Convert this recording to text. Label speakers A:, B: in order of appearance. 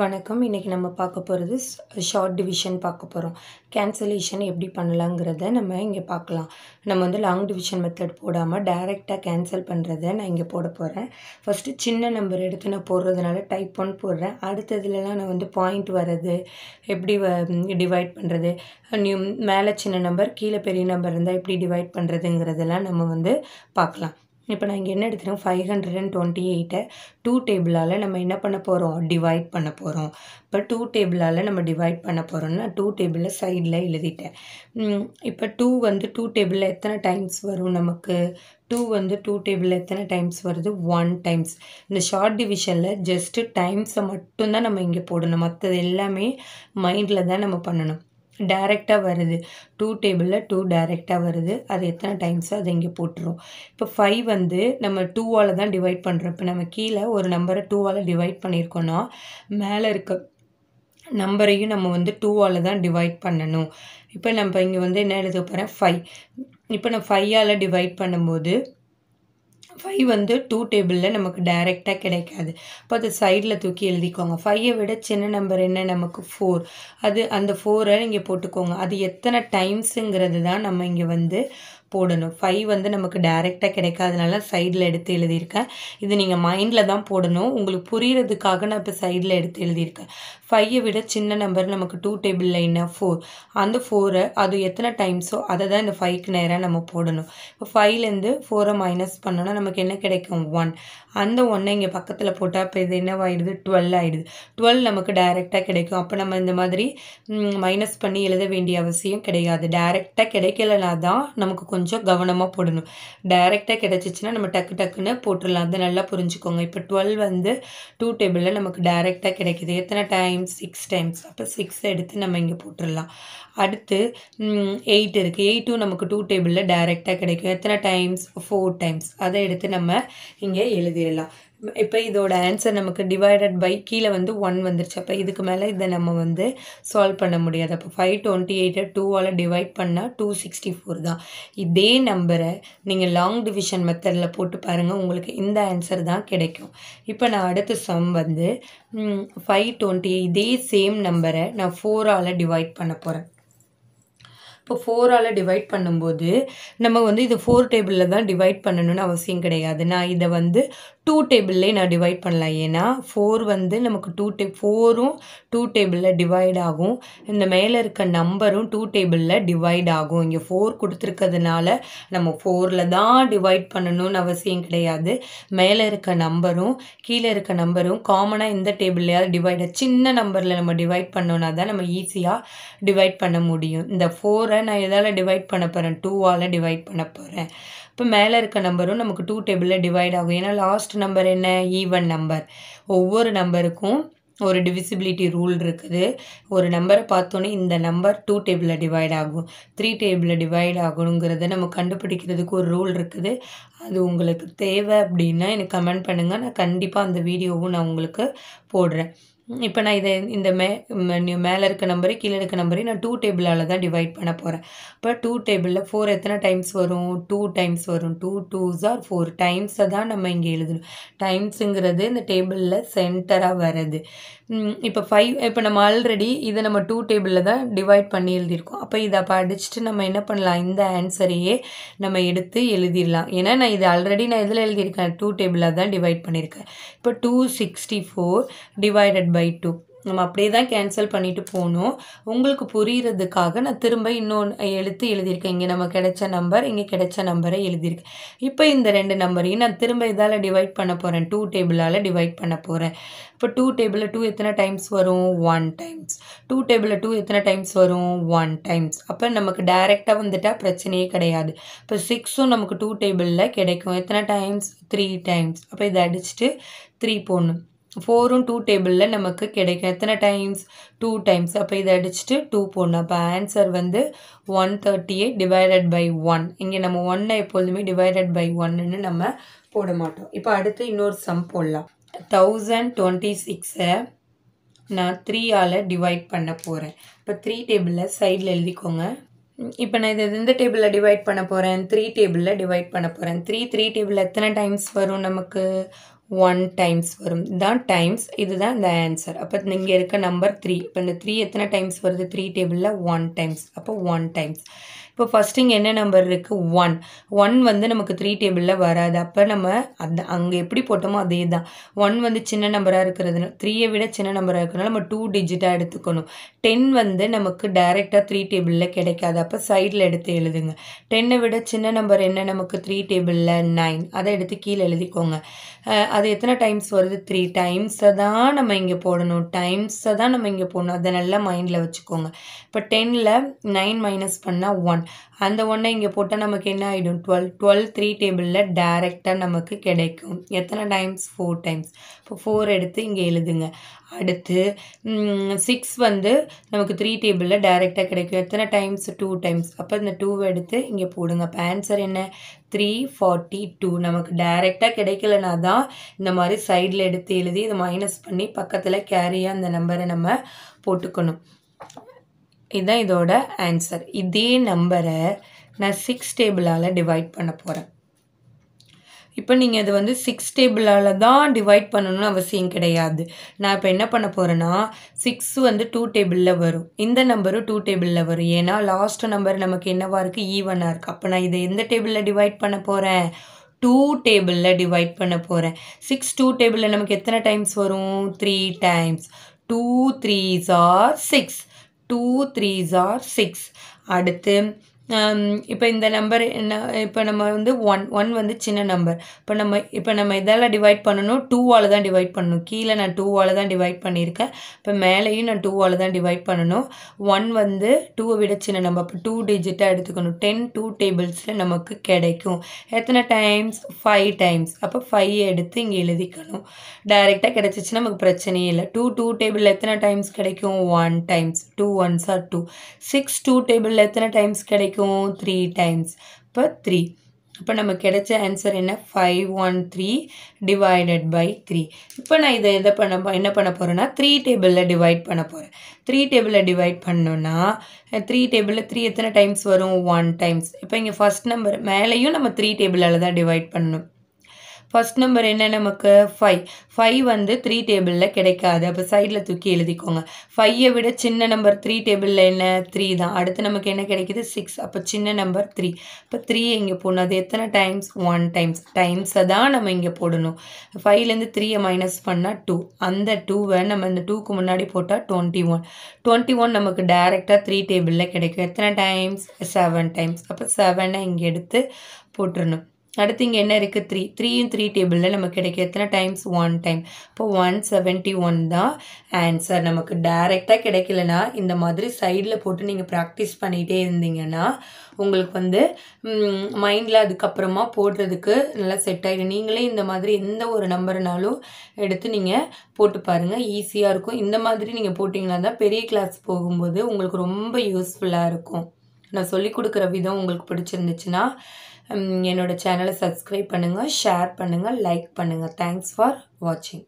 A: வணக்கம். இன்றைக்கி நம்ம பார்க்க போகிறது ஷார்ட் டிவிஷன் பார்க்க போகிறோம் கேன்சலேஷன் எப்படி பண்ணலாங்கிறத நம்ம இங்கே பார்க்கலாம். நம்ம வந்து லாங் டிவிஷன் மெத்தட் போடாமல் டைரெக்டாக கேன்சல் பண்ணுறத நான் இங்கே போட போகிறேன் ஃபஸ்ட்டு சின்ன நம்பர் எடுத்து நான் போடுறதுனால டைப் ஒன் போடுறேன். அடுத்ததுலலாம் நான் வந்து பாயிண்ட் வர்றது எப்படி வ டிவைட் பண்ணுறது நியூ மேலே சின்ன நம்பர் கீழே பெரிய நம்பர் இருந்தால் எப்படி டிவைட் பண்ணுறதுங்கிறதெல்லாம் நம்ம வந்து பார்க்கலாம். இப்போ நான் இங்கே என்ன எடுத்துகிறோம் ஃபைவ் ஹண்ட்ரட் அண்ட் டுவெண்ட்டி எயிட்டை டூ டேபிளால் நம்ம என்ன பண்ண போகிறோம் டிவைட் பண்ண போகிறோம் இப்போ டூ டேபிளால் நம்ம டிவைட் பண்ண போகிறோம்னா டூ டேபிளில் சைடில் எழுதிட்டேன். இப்போ டூ வந்து டூ டேபிளில் எத்தனை டைம்ஸ் வரும் நமக்கு? டூ வந்து டூ டேபிளில் எத்தனை டைம்ஸ் வருது? ஒன் டைம்ஸ் இந்த ஷார்ட் டிவிஷனில் ஜஸ்ட்டு டைம்ஸை மட்டும்தான் நம்ம இங்கே போடணும். மற்றது எல்லாமே மைண்டில் தான் நம்ம பண்ணணும். டைரெக்டாக வருது. டூ டேபிளில் டூ டைரெக்டாக வருது. அது எத்தனை டைம்ஸோ அதை இங்கே போட்டுரும் இப்போ ஃபைவ் வந்து நம்ம டூவால் தான் டிவைட் பண்ணுறோம் இப்போ நம்ம கீழே ஒரு நம்பரை டூவால் டிவைட் பண்ணியிருக்கோன்னா மேலே இருக்க நம்பரையும் நம்ம வந்து டூவால் தான் டிவைட் பண்ணணும். இப்போ நம்ம இங்கே வந்து என்ன எழுத போகிறேன் ஃபைவ் இப்போ நான் ஃபைவால் டிவைட் பண்ணும்போது ஃபைவ் வந்து டூ டேபிளில் நமக்கு டைரெக்டாக கிடைக்காது. அப்போ அது சைடில் தூக்கி எழுதிக்கோங்க. ஃபைவை விட சின்ன நம்பர் என்ன? நமக்கு ஃபோர் அது அந்த ஃபோரை நீங்கள் போட்டுக்கோங்க. அது எத்தனை டைம்ஸுங்கிறது தான் நம்ம இங்கே வந்து போடணும். ஃபைவ் வந்து நமக்கு டைரெக்டாக கிடைக்காதனால சைடில் எடுத்து எழுதியிருக்கேன். இது நீங்கள் மைண்டில் தான் போடணும். உங்களுக்கு புரிகிறதுக்காக நான் இப்போ சைடில் எடுத்து எழுதியிருக்கேன். ஃபைவை விட சின்ன நம்பர் நமக்கு டூ டேபிளில் என்ன ஃபோர் அந்த ஃபோரை அது எத்தனை டைம்ஸோ அதை தான் இந்த ஃபைவ்க்கு நேராக நம்ம போடணும். இப்போ ஃபைவ்லேருந்து ஃபோரை மைனஸ் பண்ணோன்னா நமக்கு என்ன கிடைக்கும்? ஒன் அந்த ஒன்றை இங்கே பக்கத்தில் போட்டால் இப்போ இது என்னவாயிடுது? டுவெல் ஆகிடுது டுவெல் நமக்கு டைரெக்டாக கிடைக்கும். அப்போ நம்ம இந்த மாதிரி மைனஸ் பண்ணி எழுத வேண்டிய அவசியம் கிடையாது. டைரெக்டாக கிடைக்கலனா தான் நமக்கு கொஞ்சம் கொஞ்சம் கவனமாக போடணும். டைரெக்டாக கிடைச்சிச்சின்னா நம்ம டக்கு டக்குன்னு போட்டுடலாம் அதை நல்லா புரிஞ்சுக்கோங்க. இப்போ டுவெல் வந்து டூ டேபிளில் நமக்கு டைரெக்டாக கிடைக்கிது. எத்தனை டைம்ஸ் சிக்ஸ் டைம்ஸ் அப்போ சிக்ஸ் எடுத்து நம்ம இங்கே போட்டுடலாம் அடுத்து எயிட் இருக்குது எயிட்டும் நமக்கு டூ டேபிளில் டைரெக்டாக கிடைக்கும். எத்தனை டைம்ஸ் ஃபோர் டைம்ஸ் அதை எடுத்து நம்ம இங்கே எழுதிடலாம். இப்போ இதோட ஆன்சர் நமக்கு டிவைடட் பை கீழே வந்து ஒன் வந்துருச்சு. அப்போ இதுக்கு மேலே இதை நம்ம வந்து சால்வ் பண்ண முடியாது. அப்போ ஃபைவ் டுவெண்ட்டி எயிட்டை டூவால் டிவைட் பண்ணால் டூ சிக்ஸ்டி ஃபோர் தான். இதே நம்பரை நீங்கள் லாங் டிவிஷன் மெத்தடில் போட்டு பாருங்கள் உங்களுக்கு இந்த ஆன்சர் தான் கிடைக்கும். இப்போ நான் அடுத்த சம் வந்து ஃபைவ் டுவெண்ட்டி இதே சேம் நம்பரை நான் ஃபோரால் டிவைட் பண்ண போகிறேன் இப்போ ஃபோரால் டிவைட் பண்ணும்போது நம்ம வந்து இது ஃபோர் டேபிளில் தான் டிவைட் பண்ணணும்னு அவசியம் கிடையாது. நான் இதை வந்து டூ டேபிள்லே நான் டிவைட் பண்ணலாம். ஏன்னா ஃபோர் வந்து நமக்கு டூ டே ஃபோரும் டூ டேபிளில் டிவைட் ஆகும். இந்த மேலே இருக்க நம்பரும் டூ டேபிளில் டிவைட் ஆகும். இங்கே ஃபோர் கொடுத்துருக்கிறதுனால நம்ம ஃபோரில் தான் டிவைட் பண்ணணும்னு அவசியம் கிடையாது. மேலே இருக்க நம்பரும் கீழே இருக்க நம்பரும் காமனாக இந்த டேபிள்லையாவது டிவைட் சின்ன நம்பரில் நம்ம டிவைட் பண்ணோன்னா தான் நம்ம ஈஸியாக டிவைட் பண்ண முடியும். இந்த ஃபோரை நான் எதால் டிவைட் பண்ண போகிறேன் டூவால் டிவைட் பண்ண போகிறேன் இப்போ மேலே இருக்க நம்பரும் நமக்கு டூ டேபிளில் டிவைட் ஆகும். ஏன்னா லாஸ்ட் நம்பர் என்ன? ஈவன் நம்பர் ஒவ்வொரு நம்பருக்கும் ஒரு டிவிசிபிலிட்டி ரூல் இருக்குது. ஒரு நம்பரை பார்த்தோன்னே இந்த நம்பர் டூ டேபிளில் டிவைட் ஆகும். த்ரீ டேபிளில் டிவைட் ஆகணுங்கிறத நம்ம கண்டுபிடிக்கிறதுக்கு ஒரு ரூல் இருக்குது. அது உங்களுக்கு தேவை அப்படின்னா எனக்கு கமெண்ட் பண்ணுங்கள் நான் கண்டிப்பாக அந்த வீடியோவும் நான் உங்களுக்கு போடுறேன். இப்போ நான் இதை இந்த மே மேலே இருக்க நம்பரு கீழே இருக்க நம்பரையும் நான் டூ டேபிளால் தான் டிவைட் பண்ண போகிறேன் இப்போ டூ டேபிளில் ஃபோர் எத்தனை டைம்ஸ் வரும்? டூ டைம்ஸ் வரும். டூ டூஸ் ஆர் ஃபோர் டைம்ஸை தான் நம்ம இங்கே எழுதணும். டைம்ஸுங்கிறது இந்த டேபிளில் சென்டராக வர்றது. இப்போ ஃபைவ் இப்போ நம்ம ஆல்ரெடி இதை நம்ம டூ டேபிளில் தான் டிவைட் பண்ணி எழுதியிருக்கோம். அப்போ இதை அப்போ அடிச்சுட்டு நம்ம என்ன பண்ணலாம்? இந்த ஆன்சரையே நம்ம எடுத்து எழுதிடலாம். ஏன்னா நான் இது ஆல்ரெடி நான் இதில் எழுதியிருக்கேன்? டூ டேபிளாக தான் டிவைட் பண்ணியிருக்கேன். இப்போ two sixty four divided by two நம்ம அப்படியே தான் கேன்சல் பண்ணிட்டு போகணும். உங்களுக்கு புரியறதுக்காக நான் திரும்ப இன்னொன்று எழுத்து எழுதியிருக்கேன். இங்கே நம்ம கிடைச்ச நம்பர் இங்கே கிடைச்ச நம்பரை எழுதியிருக்கேன். இப்போ இந்த ரெண்டு நம்பரையும் நான் திரும்ப இதால் டிவைட் பண்ண போகிறேன் டூ டேபிளால் டிவைட் பண்ண போகிறேன் இப்போ டூ டேபிளில் டூ எத்தனை டைம்ஸ் வரும்? ஒன் டைம்ஸ் டூ டேபிளில் டூ எத்தனை டைம்ஸ் வரும்? ஒன் டைம்ஸ் அப்போ நமக்கு டைரெக்டாக வந்துட்டால் பிரச்சனையே கிடையாது. இப்போ சிக்ஸும் நமக்கு டூ டேபிளில் கிடைக்கும். எத்தனை டைம்ஸ் த்ரீ டைம்ஸ் அப்போ இதை அடிச்சுட்டு த்ரீ போடணும். ஃபோரும் டூ டேபிளில் நமக்கு கிடைக்கும். எத்தனை டைம்ஸ் டூ டைம்ஸ் அப்போ இதை அடிச்சுட்டு டூ போடணும் அப்போ ஆன்சர் வந்து one thirty eight divided by one இங்கே நம்ம ஒன்னை எப்பொழுதுமே டிவைடட் பை ஒன்னுன்னு நம்ம போட மாட்டோம். இப்போ அடுத்து இன்னொரு சம் போடலாம். தௌசண்ட் டுவெண்ட்டி சிக்ஸை நான் த்ரீயால் டிவைட் பண்ண போகிறேன் இப்போ த்ரீ டேபிளில் சைடில் எழுதிக்கோங்க. இப்போ நான் இது எந்த டேபிளில் டிவைட் பண்ண போகிறேன் த்ரீ டேபிளில் டிவைட் பண்ண போகிறேன் த்ரீ த்ரீ டேபிளில் எத்தனை டைம்ஸ் வரும் நமக்கு? ஒன் டைம்ஸ் வரும். இதுதான் டைம்ஸ் இதுதான் இந்த ஆன்சர் அப்போ இங்கே இருக்க நம்பர் த்ரீ இப்போ இந்த த்ரீ எத்தனை டைம்ஸ் வருது? த்ரீ டேபிளில் ஒன் டைம்ஸ் அப்போ ஒன் டைம்ஸ் இப்போ ஃபஸ்ட் இங்கே என்ன நம்பர் இருக்குது ஒன் ஒன் வந்து நமக்கு த்ரீ டேபிளில் வராது. அப்போ நம்ம அந்த அங்கே எப்படி போட்டோமோ அதே தான் ஒன் வந்து சின்ன நம்பராக இருக்கிறதுனால த்ரீயை விட சின்ன நம்பராக இருக்கிறதுனால நம்ம டூ டிஜிட்டாக எடுத்துக்கணும். டென் வந்து நமக்கு டைரெக்டாக த்ரீ டேபிளில் கிடைக்காது. அப்போ சைடில் எடுத்து எழுதுங்க. டென்னை விட சின்ன நம்பர் என்ன? நமக்கு த்ரீ டேபிளில் நைன் அதை எடுத்து கீழே எழுதிக்கோங்க. அது எத்தனை டைம்ஸ் வருது? த்ரீ டைம்ஸை தான் நம்ம இங்கே போடணும். டைம்ஸை தான் நம்ம இங்கே போடணும். அதை நல்லா மைண்டில் வச்சுக்கோங்க. இப்போ டென்னில் நைன் மைனஸ் பண்ணால் ஒன் அந்த ஒன்றை இங்கே போட்டால் நமக்கு என்ன ஆகிடும் டுவெல் டுவெல் த்ரீ டேபிளில் டேரெக்டாக நமக்கு கிடைக்கும். எத்தனை டைம்ஸ் ஃபோர் டைம்ஸ் இப்போ ஃபோர் எடுத்து இங்கே எழுதுங்க. அடுத்து சிக்ஸ் வந்து நமக்கு த்ரீ டேபிளில் டைரெக்டாக கிடைக்கும். எத்தனை டைம்ஸ் டூ டைம்ஸ் அப்போ இந்த டூவை எடுத்து இங்கே போடுங்க. அப்போ ஆன்சர் என்ன? த்ரீ ஃபார்ட்டி டூ நமக்கு டைரெக்டாக கிடைக்கலனா தான் இந்த மாதிரி சைடில் எடுத்து எழுதி இதை மைனஸ் பண்ணி பக்கத்தில் கேரியாக அந்த நம்பரை நம்ம போட்டுக்கணும். இதுதான் இதோட ஆன்சர் இதே நம்பரை நான் சிக்ஸ் டேபிளால் டிவைட் பண்ண போகிறேன் இப்போ நீங்கள் இது வந்து சிக்ஸ் டேபிளால் தான் டிவைட் பண்ணணும்னு அவசியம் கிடையாது. நான் இப்போ என்ன பண்ண போகிறேன்னா சிக்ஸ் வந்து டூ டேபிளில் வரும். இந்த நம்பரும் டூ டேபிளில் வரும். ஏன்னா லாஸ்ட் நம்பர் நமக்கு என்னவா இருக்குது ஈவனாக இருக்குது அப்போ நான் இதை எந்த டேபிளில் டிவைட் பண்ண போகிறேன் டூ டேபிளில் டிவைட் பண்ண போகிறேன் சிக்ஸ் டூ டேபிளில் நமக்கு எத்தனை டைம்ஸ் வரும்? Three times two threes are six two threes are six அடுத்து இப்போ இந்த நம்பர் என்ன இப்போ நம்ம வந்து ஒன் ஒன் வந்து சின்ன நம்பர் இப்போ நம்ம இப்போ நம்ம இதெல்லாம் டிவைட் பண்ணணும் டூவால் தான் டிவைட் பண்ணணும். கீழே நான் டூவால் தான் டிவைட் பண்ணியிருக்கேன். இப்போ மேலேயும் நான் டூவால் தான் டிவைட் பண்ணணும். ஒன் வந்து டூவை விட சின்ன நம்பர் இப்போ டூ டிஜிட்டாக எடுத்துக்கணும். டென் டூ டேபிள்ஸில் நமக்கு கிடைக்கும். எத்தனை டைம்ஸ் ஃபைவ் டைம்ஸ் அப்போ ஃபைவ் எடுத்து இங்கே எழுதிக்கணும். டைரெக்டாக கிடச்சிச்சுன்னா நமக்கு பிரச்சனையே இல்லை. டூ டூ டேபிளில் எத்தனை டைம்ஸ் கிடைக்கும்? One times two ones are two six two டேபிளில் எத்தனை டைம்ஸ் கிடைக்கும்? த்ரீ டைம்ஸ் இப்போ த்ரீ இப்போ நம்ம கிடைச்ச ஆன்சர் என்ன? Five one three divided by three இப்போ நான் இதை எதை பண்ண என்ன பண்ண போகிறேன்னா த்ரீ டேபிளில் டிவைட் பண்ண போகிறேன் த்ரீ டேபிளில் டிவைட் பண்ணோன்னா த்ரீ டேபிளில் த்ரீ எத்தனை டைம்ஸ் வரும்? ஒன் டைம்ஸ் இப்போ இங்கே ஃபஸ்ட் நம்பர் மேலேயும் நம்ம த்ரீ டேபிளால் தான் டிவைட் பண்ணணும். ஃபர்ஸ்ட் நம்பர் என்ன நமக்கு? ஃபைவ் ஃபைவ் வந்து த்ரீ டேபிளில் கிடைக்காது. அப்போ சைடில் தூக்கி எழுதிக்கோங்க. ஃபைவை விட சின்ன நம்பர் த்ரீ டேபிளில் என்ன? த்ரீ தான். அடுத்து நமக்கு என்ன கிடைக்குது? சிக்ஸ் அப்போ சின்ன நம்பர் த்ரீ இப்போ த்ரீ இங்கே போடணும். அது எத்தனை டைம்ஸ் ஒன் டைம்ஸ் டைம்ஸை தான் நம்ம இங்கே போடணும். ஃபைவ்லேருந்து த்ரீயை மைனஸ் பண்ணால் டூ அந்த டூவை நம்ம இந்த டூக்கு முன்னாடி போட்டால் டுவெண்ட்டி ஒன் டுவெண்ட்டி ஒன் நமக்கு டேரெக்டாக த்ரீ டேபிளில் கிடைக்கும். எத்தனை டைம்ஸ் செவன் டைம்ஸ் அப்போ செவனை இங்கே எடுத்து போட்டுடணும் அடுத்து இங்கே என்ன இருக்குது த்ரீ த்ரீயும் த்ரீ டேபிளில் நமக்கு கிடைக்க எத்தனை டைம்ஸ் ஒன் டைம் இப்போ ஒன் செவன்ட்டி ஒன் தான் ஆன்சர் நமக்கு டைரெக்டாக கிடைக்கலனா இந்த மாதிரி சைடில் போட்டு நீங்கள் ப்ராக்டிஸ் பண்ணிகிட்டே இருந்தீங்கன்னா உங்களுக்கு வந்து மைண்டில் அதுக்கப்புறமா போடுறதுக்கு நல்லா செட் ஆகிடும் நீங்களே இந்த மாதிரி எந்த ஒரு நம்பர்னாலும் எடுத்து நீங்கள் போட்டு பாருங்கள் ஈஸியாக இருக்கும். இந்த மாதிரி நீங்கள் போட்டிங்கன்னா தான் பெரிய கிளாஸ் போகும்போது உங்களுக்கு ரொம்ப யூஸ்ஃபுல்லாக இருக்கும். நான் சொல்லி கொடுக்குற விதம் உங்களுக்கு பிடிச்சிருந்துச்சுன்னா என்னோடய சேனலை சப்ஸ்கிரைப் பண்ணுங்கள் ஷேர் பண்ணுங்கள் லைக் பண்ணுங்கள் தேங்க்ஸ் ஃபார் வாட்சிங்